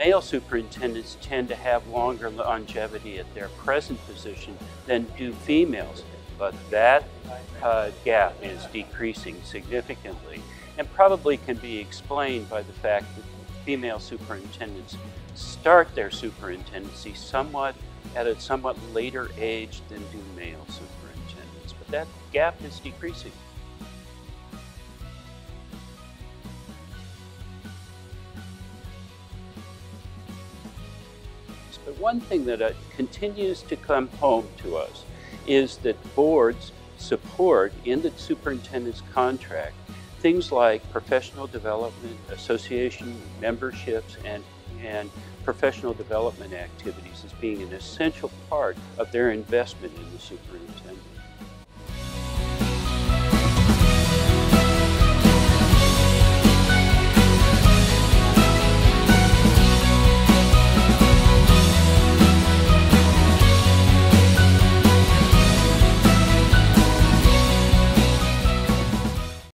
male superintendents tend to have longer longevity at their present position than do females, but that uh, gap is decreasing significantly and probably can be explained by the fact that female superintendents start their superintendency somewhat at a somewhat later age than do male superintendents. But that gap is decreasing. But one thing that uh, continues to come home to us is that boards support in the superintendent's contract things like professional development, association memberships, and, and professional development activities as being an essential part of their investment in the superintendent.